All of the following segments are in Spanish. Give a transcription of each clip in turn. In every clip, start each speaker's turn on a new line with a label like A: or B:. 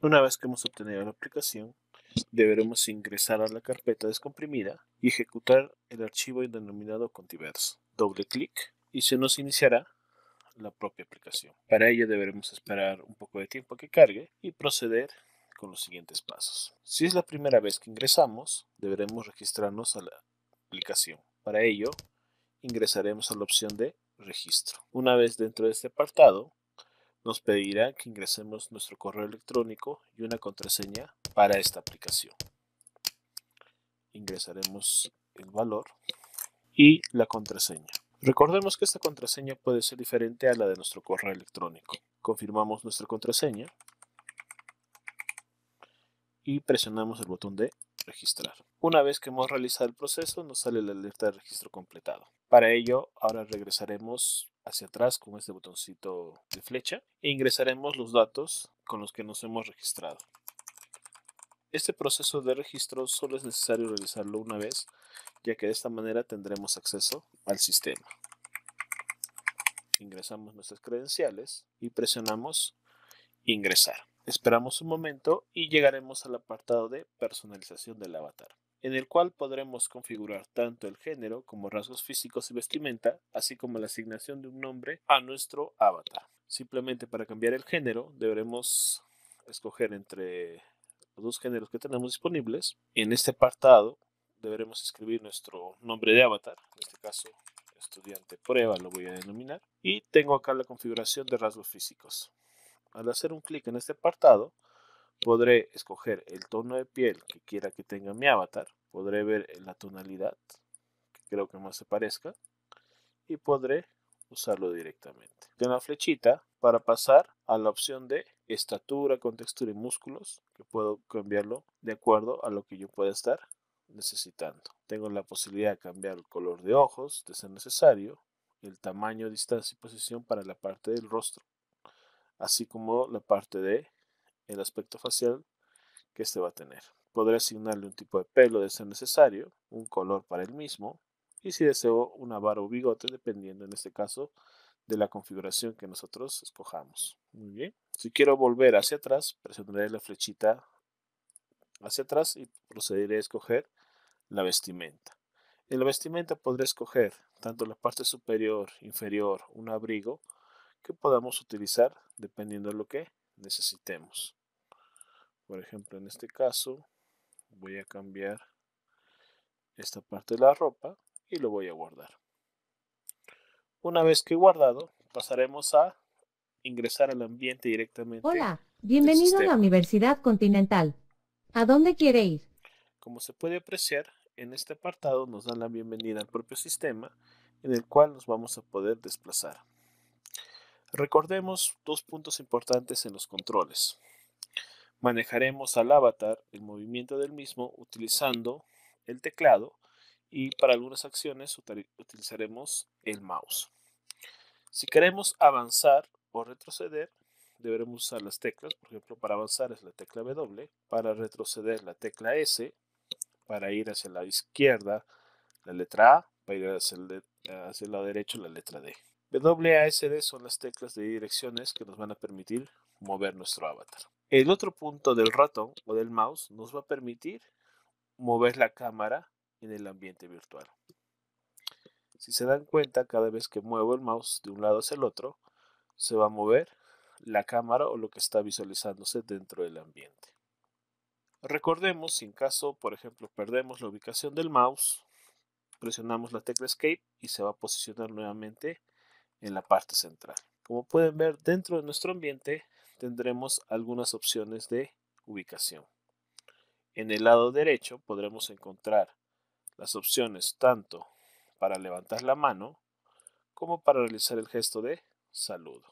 A: Una vez que hemos obtenido la aplicación, deberemos ingresar a la carpeta descomprimida y ejecutar el archivo denominado Contiverse. Doble clic y se nos iniciará la propia aplicación. Para ello deberemos esperar un poco de tiempo que cargue y proceder con los siguientes pasos. Si es la primera vez que ingresamos, deberemos registrarnos a la aplicación. Para ello, ingresaremos a la opción de registro. Una vez dentro de este apartado, nos pedirá que ingresemos nuestro correo electrónico y una contraseña para esta aplicación. Ingresaremos el valor y la contraseña. Recordemos que esta contraseña puede ser diferente a la de nuestro correo electrónico. Confirmamos nuestra contraseña y presionamos el botón de registrar. Una vez que hemos realizado el proceso nos sale la alerta de registro completado. Para ello ahora regresaremos hacia atrás con este botoncito de flecha e ingresaremos los datos con los que nos hemos registrado. Este proceso de registro solo es necesario realizarlo una vez, ya que de esta manera tendremos acceso al sistema. Ingresamos nuestras credenciales y presionamos ingresar. Esperamos un momento y llegaremos al apartado de personalización del avatar en el cual podremos configurar tanto el género como rasgos físicos y vestimenta, así como la asignación de un nombre a nuestro avatar. Simplemente para cambiar el género deberemos escoger entre los dos géneros que tenemos disponibles. En este apartado deberemos escribir nuestro nombre de avatar, en este caso estudiante prueba lo voy a denominar, y tengo acá la configuración de rasgos físicos. Al hacer un clic en este apartado, Podré escoger el tono de piel que quiera que tenga mi avatar. Podré ver la tonalidad que creo que más se parezca. Y podré usarlo directamente. Tengo la flechita para pasar a la opción de estatura, contextura y músculos, que puedo cambiarlo de acuerdo a lo que yo pueda estar necesitando. Tengo la posibilidad de cambiar el color de ojos, de ser necesario, el tamaño, distancia y posición para la parte del rostro, así como la parte de el aspecto facial que éste va a tener. Podré asignarle un tipo de pelo de ser necesario, un color para el mismo y si deseo una barba o bigote dependiendo en este caso de la configuración que nosotros escojamos. Muy bien. Si quiero volver hacia atrás, presionaré la flechita hacia atrás y procederé a escoger la vestimenta. En la vestimenta podré escoger tanto la parte superior, inferior, un abrigo que podamos utilizar dependiendo de lo que necesitemos. Por ejemplo, en este caso, voy a cambiar esta parte de la ropa y lo voy a guardar. Una vez que he guardado, pasaremos a ingresar al ambiente directamente.
B: Hola, bienvenido a la Universidad Continental. ¿A dónde quiere ir?
A: Como se puede apreciar, en este apartado nos dan la bienvenida al propio sistema en el cual nos vamos a poder desplazar. Recordemos dos puntos importantes en los controles. Manejaremos al avatar el movimiento del mismo utilizando el teclado y para algunas acciones utilizaremos el mouse. Si queremos avanzar o retroceder, deberemos usar las teclas. Por ejemplo, para avanzar es la tecla W, para retroceder la tecla S, para ir hacia la izquierda la letra A, para ir hacia el, hacia el lado derecho la letra D. WASD son las teclas de direcciones que nos van a permitir mover nuestro avatar. El otro punto del ratón o del mouse nos va a permitir mover la cámara en el ambiente virtual. Si se dan cuenta, cada vez que muevo el mouse de un lado hacia el otro, se va a mover la cámara o lo que está visualizándose dentro del ambiente. Recordemos, si en caso, por ejemplo, perdemos la ubicación del mouse, presionamos la tecla Escape y se va a posicionar nuevamente en la parte central. Como pueden ver, dentro de nuestro ambiente tendremos algunas opciones de ubicación. En el lado derecho podremos encontrar las opciones tanto para levantar la mano como para realizar el gesto de saludo.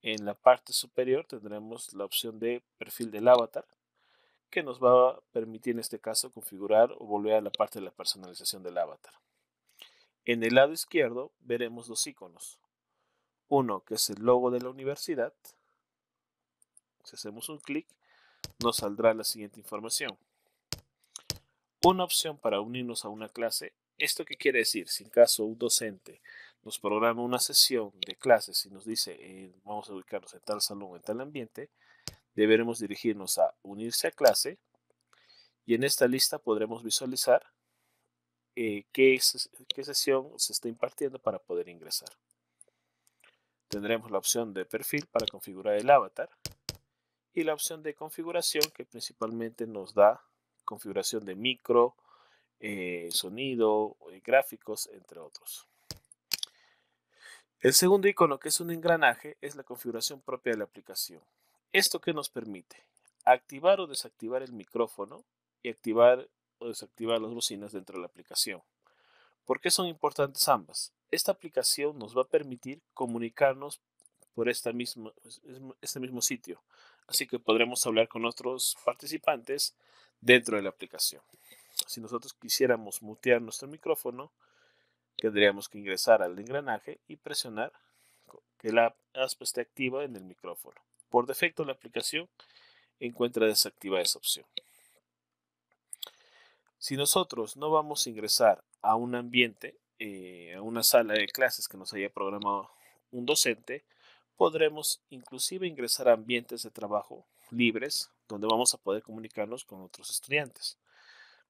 A: En la parte superior tendremos la opción de perfil del avatar que nos va a permitir en este caso configurar o volver a la parte de la personalización del avatar. En el lado izquierdo veremos dos iconos, uno que es el logo de la universidad. Si hacemos un clic, nos saldrá la siguiente información. Una opción para unirnos a una clase. ¿Esto qué quiere decir? Si en caso un docente nos programa una sesión de clases y nos dice eh, vamos a ubicarnos en tal salón, en tal ambiente, deberemos dirigirnos a unirse a clase y en esta lista podremos visualizar eh, qué, sesión se está impartiendo para poder ingresar. Tendremos la opción de perfil para configurar el avatar y la opción de configuración que principalmente nos da configuración de micro, eh, sonido, eh, gráficos, entre otros. El segundo icono, que es un engranaje, es la configuración propia de la aplicación. ¿Esto qué nos permite? Activar o desactivar el micrófono y activar o desactivar las bocinas dentro de la aplicación. ¿Por qué son importantes ambas? Esta aplicación nos va a permitir comunicarnos por este mismo sitio, así que podremos hablar con otros participantes dentro de la aplicación. Si nosotros quisiéramos mutear nuestro micrófono, tendríamos que ingresar al engranaje y presionar que la aspa esté activa en el micrófono. Por defecto la aplicación encuentra desactivada esa opción. Si nosotros no vamos a ingresar a un ambiente, eh, a una sala de clases que nos haya programado un docente, podremos inclusive ingresar a ambientes de trabajo libres donde vamos a poder comunicarnos con otros estudiantes.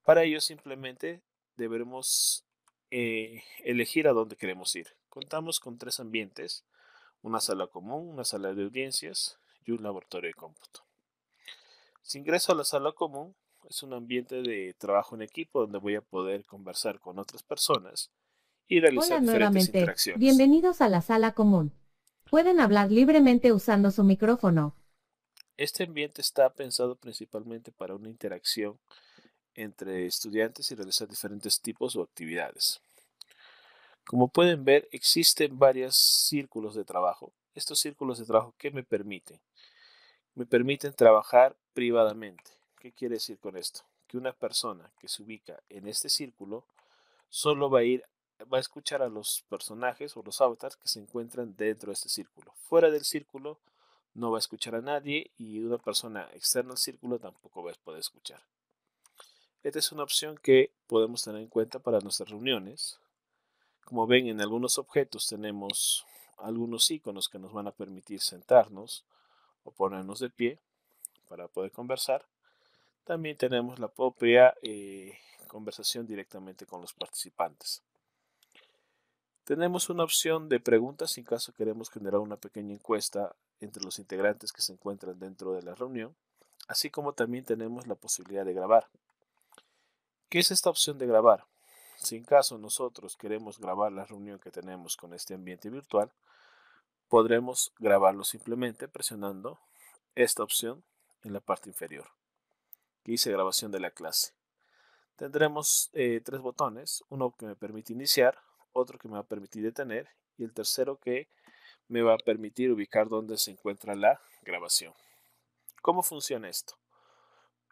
A: Para ello simplemente deberemos eh, elegir a dónde queremos ir. Contamos con tres ambientes, una sala común, una sala de audiencias y un laboratorio de cómputo. Si ingreso a la sala común, es un ambiente de trabajo en equipo donde voy a poder conversar con otras personas y realizar
B: Hola,
A: diferentes
B: nuevamente.
A: interacciones.
B: Bienvenidos a la sala común. Pueden hablar libremente usando su micrófono.
A: Este ambiente está pensado principalmente para una interacción entre estudiantes y realizar diferentes tipos o actividades. Como pueden ver, existen varios círculos de trabajo. Estos círculos de trabajo, ¿qué me permiten? Me permiten trabajar privadamente. ¿Qué quiere decir con esto? Que una persona que se ubica en este círculo solo va a ir, va a escuchar a los personajes o los avatars que se encuentran dentro de este círculo. Fuera del círculo no va a escuchar a nadie y una persona externa al círculo tampoco va a poder escuchar. Esta es una opción que podemos tener en cuenta para nuestras reuniones. Como ven, en algunos objetos tenemos algunos iconos que nos van a permitir sentarnos o ponernos de pie para poder conversar. También tenemos la propia eh, conversación directamente con los participantes. Tenemos una opción de preguntas en caso queremos generar una pequeña encuesta entre los integrantes que se encuentran dentro de la reunión, así como también tenemos la posibilidad de grabar. ¿Qué es esta opción de grabar? Si en caso nosotros queremos grabar la reunión que tenemos con este ambiente virtual, podremos grabarlo simplemente presionando esta opción en la parte inferior que dice grabación de la clase. Tendremos eh, tres botones, uno que me permite iniciar, otro que me va a permitir detener y el tercero que me va a permitir ubicar dónde se encuentra la grabación. ¿Cómo funciona esto?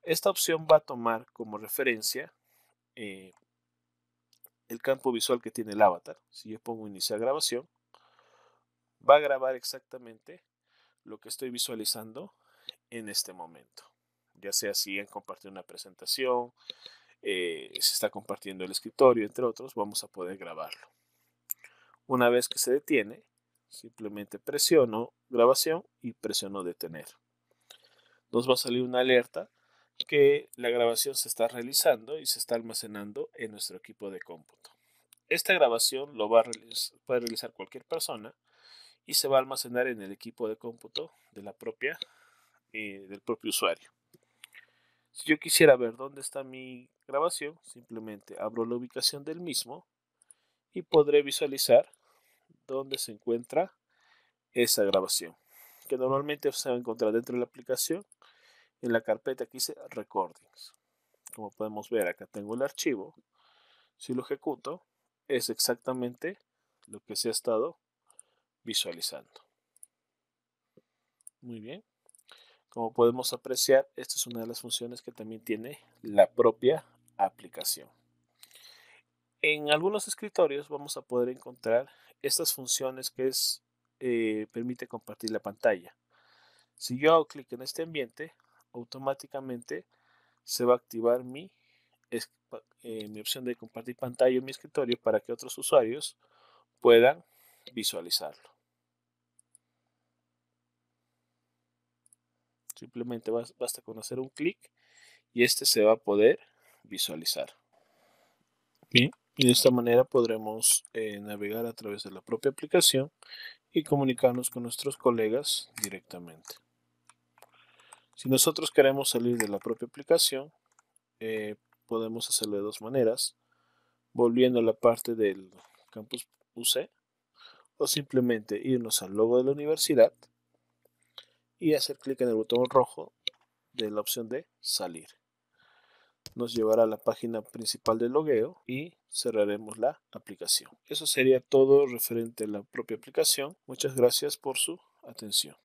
A: Esta opción va a tomar como referencia eh, el campo visual que tiene el avatar. Si yo pongo iniciar grabación, va a grabar exactamente lo que estoy visualizando en este momento ya sea si han compartido una presentación, eh, se está compartiendo el escritorio, entre otros, vamos a poder grabarlo. Una vez que se detiene, simplemente presiono grabación y presiono detener. Nos va a salir una alerta que la grabación se está realizando y se está almacenando en nuestro equipo de cómputo. Esta grabación lo va a realizar, puede realizar cualquier persona y se va a almacenar en el equipo de cómputo de la propia, eh, del propio usuario. Si yo quisiera ver dónde está mi grabación, simplemente abro la ubicación del mismo y podré visualizar dónde se encuentra esa grabación, que normalmente se va a encontrar dentro de la aplicación en la carpeta que dice Recordings. Como podemos ver, acá tengo el archivo. Si lo ejecuto, es exactamente lo que se ha estado visualizando. Muy bien. Como podemos apreciar, esta es una de las funciones que también tiene la propia aplicación. En algunos escritorios vamos a poder encontrar estas funciones que es, eh, permite compartir la pantalla. Si yo hago clic en este ambiente, automáticamente se va a activar mi, eh, mi opción de compartir pantalla en mi escritorio para que otros usuarios puedan visualizarlo. Simplemente basta con hacer un clic y este se va a poder visualizar. Bien, y de esta manera podremos eh, navegar a través de la propia aplicación y comunicarnos con nuestros colegas directamente. Si nosotros queremos salir de la propia aplicación, eh, podemos hacerlo de dos maneras, volviendo a la parte del campus UC o simplemente irnos al logo de la universidad y hacer clic en el botón rojo de la opción de salir nos llevará a la página principal del logueo y cerraremos la aplicación. Eso sería todo referente a la propia aplicación. Muchas gracias por su atención.